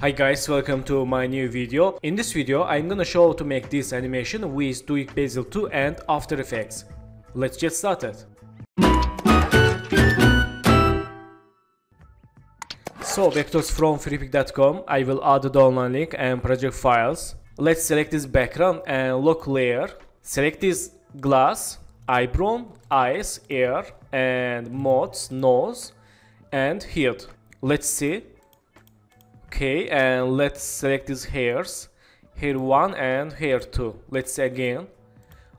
Hi guys, welcome to my new video. In this video, I'm gonna show how to make this animation with Duik Bassel 2 and After Effects. Let's get started. So, vectors from freepik.com, I will add the download link and project files. Let's select this background and lock layer. Select this glass, eyebrow, eyes, ear, and modes, nose, and head. Let's see okay and let's select these hairs. Hair 1 and hair 2 let's say again.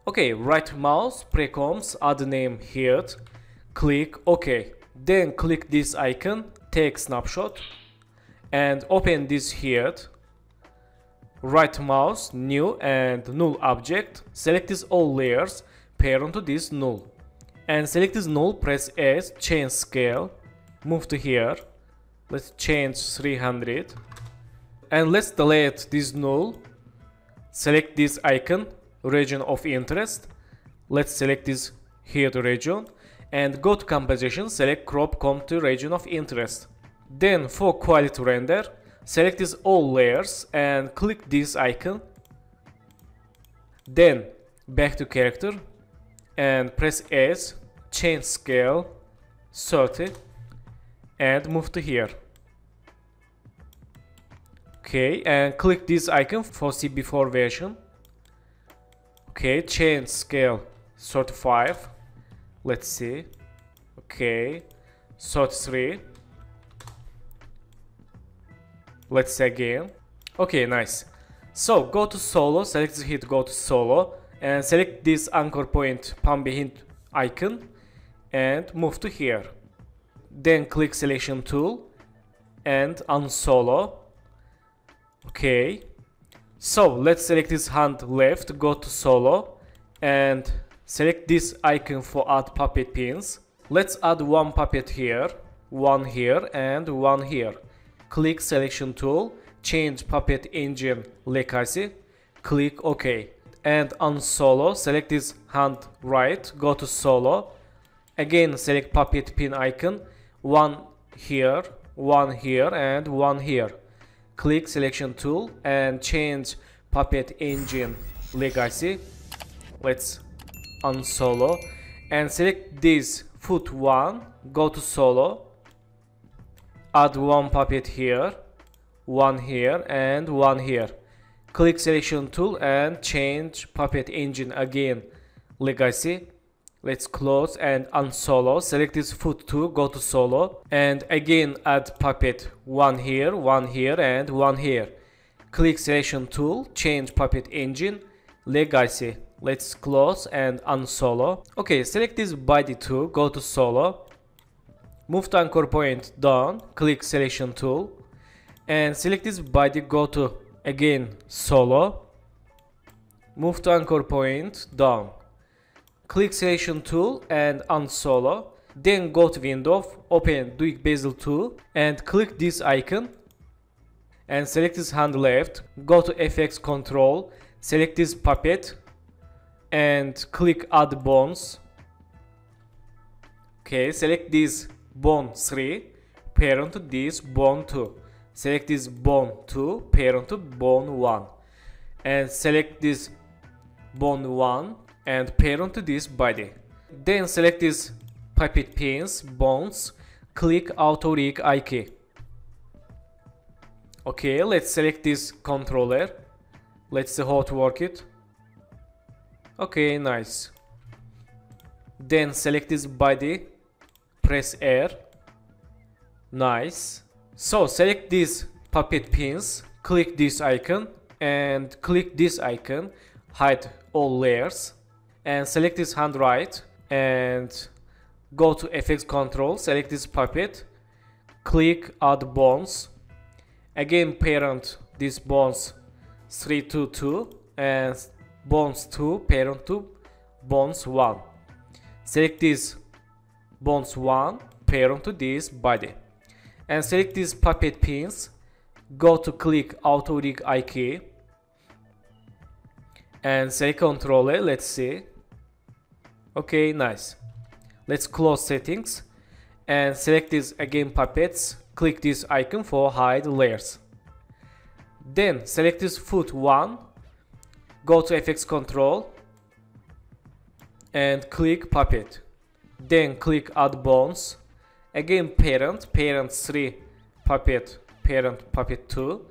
Okay right mouse precoms add name here. Click ok. Then click this icon take snapshot and open this here. Right mouse new and null object. Select this all layers parent to this null. And select this null press s change scale move to here let's change 300 and let's delete this null. Select this icon region of interest. Let's select this here to region. And go to composition select crop comp to region of interest. Then for quality render select this all layers and click this icon. Then back to character and press S change scale 30 and move to here. Okay, and click this icon for CB4 version. Okay, change scale 35. Let's see. Okay, 33. Let's see again. Okay, nice. So go to solo, select the hit, go to solo, and select this anchor point pan behind icon, and move to here then click selection tool and unsolo okay. So let's select this hand left go to solo and select this icon for add puppet pins. Let's add one puppet here one here and one here. Click selection tool change puppet engine legacy. Click ok. And on solo, select this hand right go to solo. Again select puppet pin icon. One here one here and one here click selection tool and change puppet engine legacy. Let's unsolo and select this foot one. Go to solo. Add one puppet here one here and one here. Click selection tool and change puppet engine again legacy Let's close and unsolo. Select this foot 2, go to solo. And again add puppet 1 here, 1 here and 1 here. Click selection tool, change puppet engine, legacy. Let's close and unsolo. Okay, select this body 2, go to solo. Move to anchor point down, click selection tool. And select this body, go to again solo. Move to anchor point down click selection tool and unsolo then go to window open Duik Bassel 2 and click this icon and select this hand left. Go to FX control select this puppet and click add bones okay select this bone 3 parent to this bone 2 select this bone 2 parent to bone 1 and select this bone 1 and parent to this body. Then select these puppet pins, bones, click auto rig key. Okay, let's select this controller. Let's see how to work it. Okay, nice. Then select this body, press R. Nice. So select these puppet pins, click this icon and click this icon, hide all layers and select this hand right and go to FX control, select this puppet, click add bones, again parent this bones 322 and bones 2 parent to bones 1. Select this bones 1 parent to this body. And select these puppet pins, go to click auto rig I key and select controller, let's see Okay, nice. Let's close settings and select this again puppets. Click this icon for hide layers. then select this foot 1 go to fx control and click puppet then click add bones again parent parent 3 puppet parent puppet 2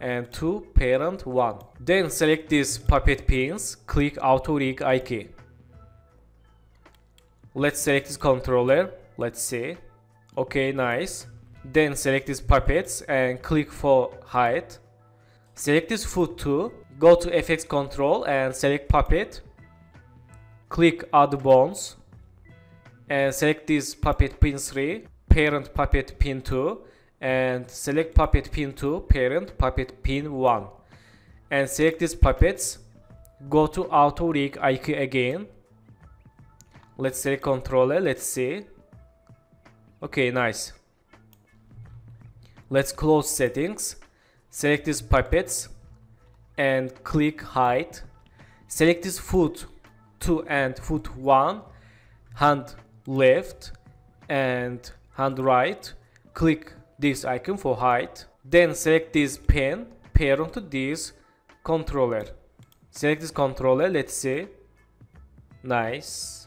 and 2 parent 1 then select these puppet pins click auto rig icon let's select this controller. Let's see. Okay nice. Then select these puppets and click for height select this foot 2 go to fx control and select puppet. Click add bones. And select this puppet pin 3 parent puppet pin 2 and select puppet pin 2 parent puppet pin 1 and select these puppets. Go to auto rig icon again let's select controller let's see okay nice. Let's close settings select these puppets and click height select this foot 2 and foot 1 hand left and hand right. Click this icon for height then select this pen pair onto this controller. Select this controller let's see nice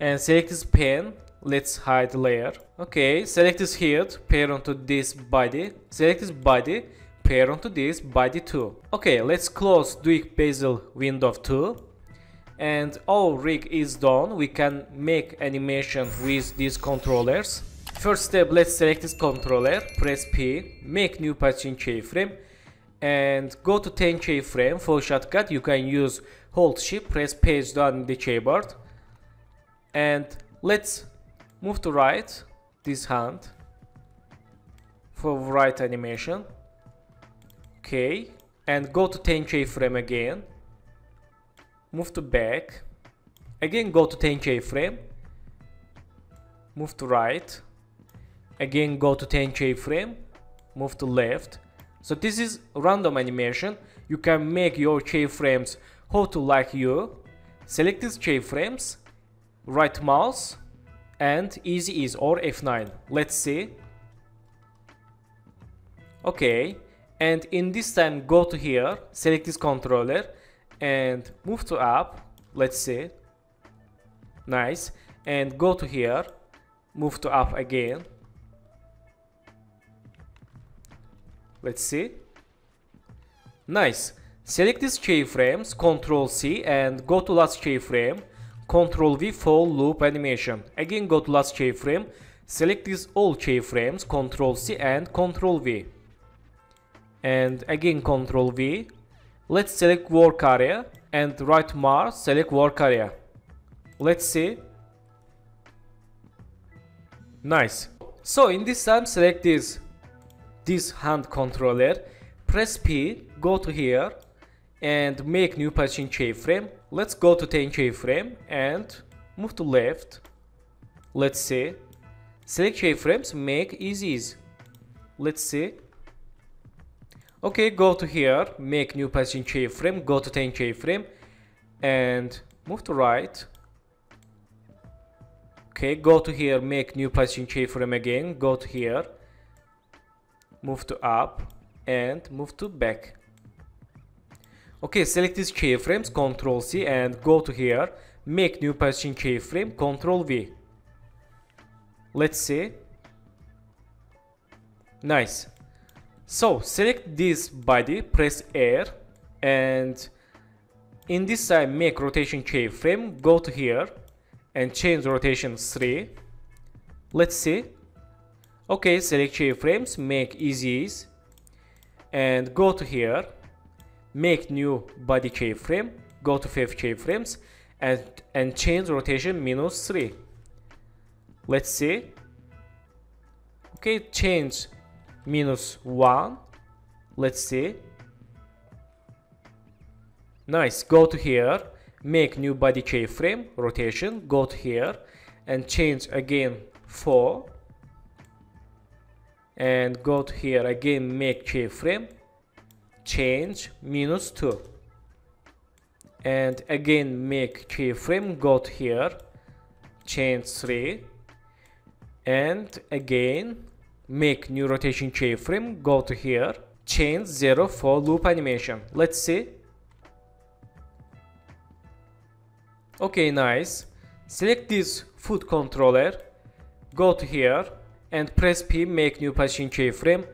and select this pen. Let's hide layer. Okay select this head parent onto this body. Select this body parent onto this body too. Okay let's close Duik Bassel window 2 and our rig is done. We can make animation with these controllers. First step let's select this controller. Press p. Make new position keyframe. And go to 10 keyframe. For shortcut you can use hold shift. Press page down the keyboard and let's move to right this hand for right animation. Okay and go to 10 keyframe again. Move to back. Again go to 10 keyframe move to right. Again go to 10 keyframe move to left. So this is random animation. You can make your keyframes how to like you. Select these keyframes right mouse and easy ease or F9 let's see. Okay and in this time go to here select this controller and move to up let's see. Nice. And go to here move to up again. Let's see. Nice. Select these keyframes Ctrl C and go to last keyframe Ctrl V for loop animation. Again go to last keyframe, select these all keyframes, Ctrl C and Ctrl V. And again Ctrl V. Let's select work area and right mouse select work area. Let's see. Nice. So in this time select this this hand controller, press P, go to here and make new position keyframe Let's go to 10 keyframe and move to left. Let's see. Select keyframes, make easy. Let's see. Okay, go to here, make new position keyframe, go to 10 keyframe and move to right. Okay, go to here, make new position keyframe again, go to here, move to up and move to back. Okay, select these keyframes, Ctrl C and go to here, make new position keyframe, Ctrl V. Let's see. Nice. So select this body, press R and in this side make rotation keyframe, go to here and change rotation 3. Let's see. Okay, select keyframes, make easy and go to here make new body keyframe, go to 5 keyframes and, and change rotation minus 3. Let's see. Okay, change minus 1. Let's see. Nice, go to here, make new body keyframe, rotation, go to here and change again 4 and go to here again make keyframe change minus 2 and again make keyframe go to here change 3 and again make new rotation keyframe go to here change 0 for loop animation. Let's see. Okay, nice. Select this foot controller, go to here and press P, make new position keyframe.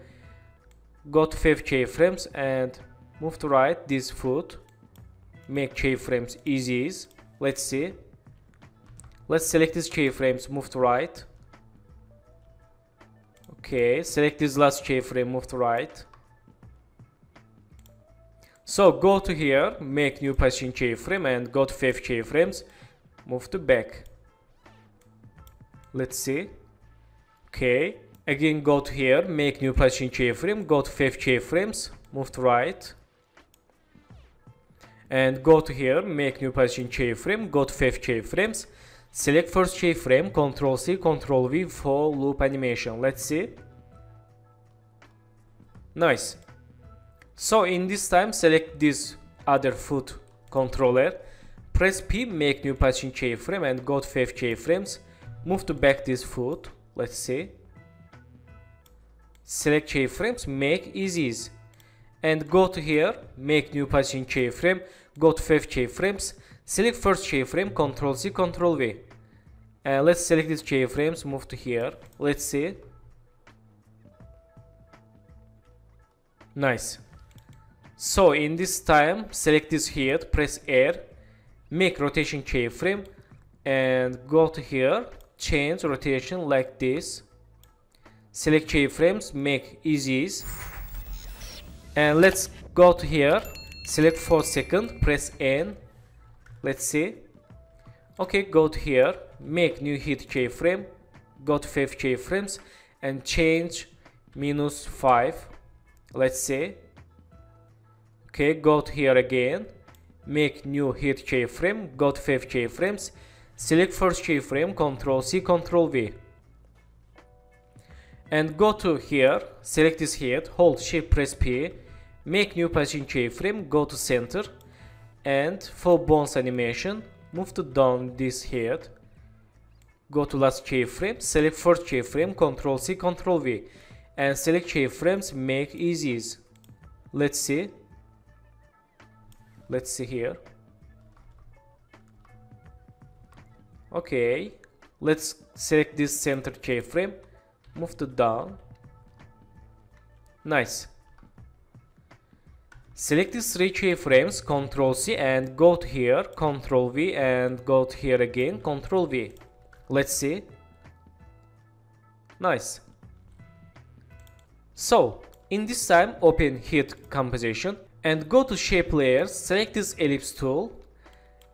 Go to 5 keyframes and move to right this foot. Make keyframes easy. Let's see. Let's select these keyframes, move to right. Okay, select this last keyframe, move to right. So go to here, make new position keyframe and go to 5 keyframes, move to back. Let's see. Okay, again go to here, make new position keyframe, go to 5 keyframes, move to right. And go to here, make new position keyframe, go to 5 keyframes, Select first keyframe, Ctrl C, Ctrl V for loop animation. Let's see. Nice. So in this time, select this other foot controller. Press P, make new position keyframe and go to 5 keyframes. Move to back this foot. Let's see. Select keyframes, make is easy. And go to here, make new position keyframe, go to 5 keyframes Select first keyframe, Ctrl C, Ctrl V. And let's select these keyframes, move to here. Let's see. Nice. So in this time, select this here, press R, make rotation keyframe, and go to here, change rotation like this. Select keyframes, make easy. And let's go to here, select for second, press N, let's see. Okay go to here. Make new hit keyframe go to 5 keyframes and change minus 5 let's see. Okay go to here again. Make new hit keyframe go to 5 keyframes select first keyframe ctrl c ctrl v and go to here select this head hold shift press p make new position keyframe go to center and for bones animation move to down this head go to last keyframe select first keyframe ctrl c ctrl v and select keyframes make easies. Let's see. Let's see here. Okay let's select this center keyframe move to down nice Select these three keyframes, Ctrl C and go to here, Ctrl V and go to here again, Ctrl V. Let's see. Nice. So, in this time open hit composition and go to shape layers, select this ellipse tool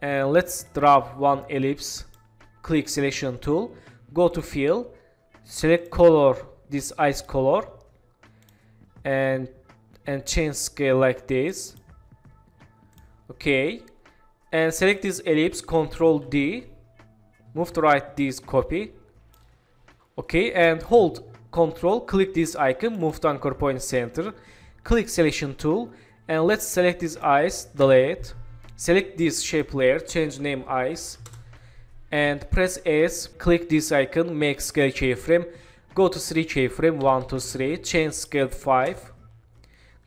and let's drop one ellipse, click selection tool, go to fill, select color, this ice color and and change scale like this. Okay. And select this ellipse control D move to right this copy. Okay. And hold control click this icon move to anchor point center. Click selection tool and let's select this ice delete. Select this shape layer change name ice and press S click this icon make scale keyframe go to 3 keyframe 1 to 3 change scale 5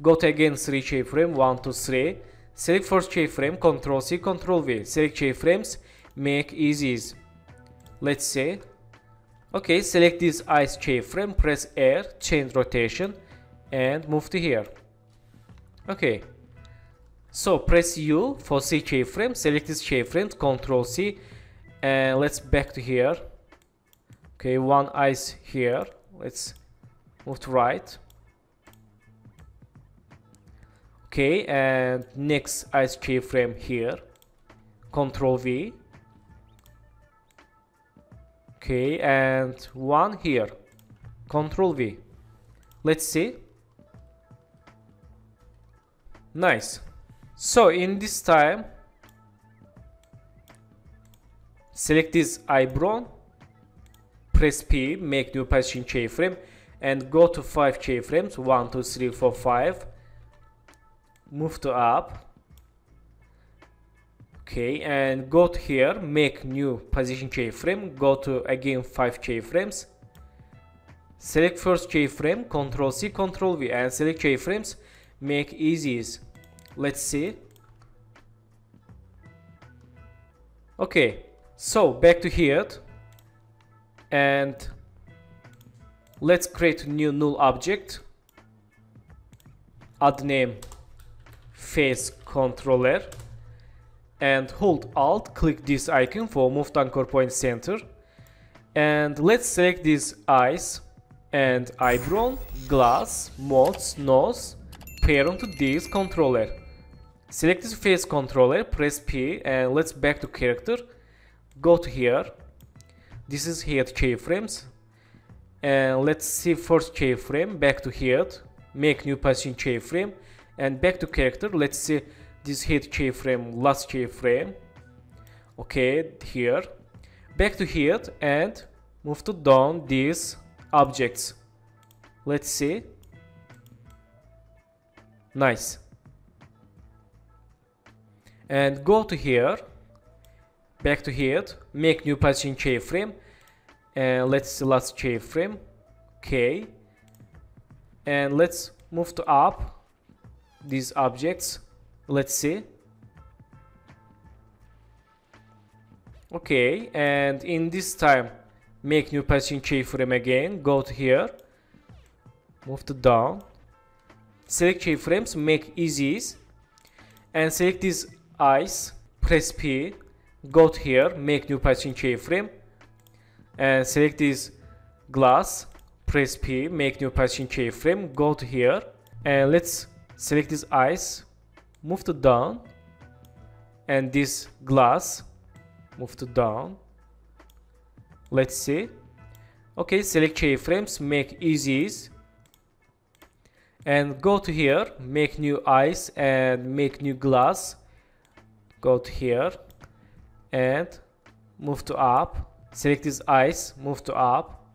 Go to again 3 keyframe, 1, 2, 3. Select first keyframe, Ctrl C, Ctrl V. Select keyframes, make easy. Let's say, Okay, select this ice keyframe, press R, change rotation, and move to here. Okay. So press U for C keyframe, select this keyframe, Ctrl C, and let's back to here. Okay, one ice here. Let's move to right. okay and next ice keyframe here control V okay and one here control V let's see nice so in this time select this eyebrow press P make new position keyframe and go to 5 keyframes 1 2 3 4 5 move to up. Okay and go to here make new position keyframe go to again 5 keyframes. Select first keyframe Ctrl C Ctrl V and select keyframes. Make easies. Let's see. Okay so back to here and let's create a new null object. Add name face controller and hold alt click this icon for move anchor point center. And let's select these eyes and eyebrow glass modes nose parent to this controller. Select this face controller press p and let's back to character go to here. This is here keyframes. And let's see first keyframe back to here make new position keyframe. And back to character let's see this head keyframe last keyframe. Okay here. Back to here and move to down these objects. Let's see. Nice. And go to here back to here. Make new position keyframe. And let's see last keyframe. Okay. And let's move to up these objects. Let's see. Okay. And in this time make new position keyframe again. Go to here. Move to down. Select keyframes. Make easies. And select these eyes. Press p go to here make new position keyframe and select this glass press P, make new position keyframe, go to here, and let's select this ice move to down, and this glass, move to down. Let's see. Okay, select keyframes, make easies, and go to here, make new ice and make new glass. Go to here, and move to up. Select this ice move to up.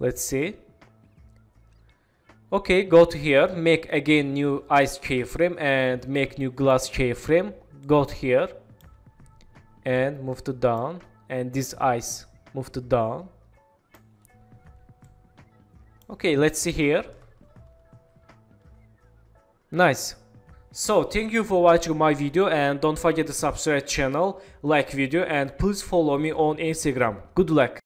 Let's see. Okay go to here make again new ice keyframe and make new glass keyframe. Go to here and move to down and this ice move to down. Okay let's see here. Nice so thank you for watching my video and don't forget to subscribe channel like video and please follow me on instagram. Good luck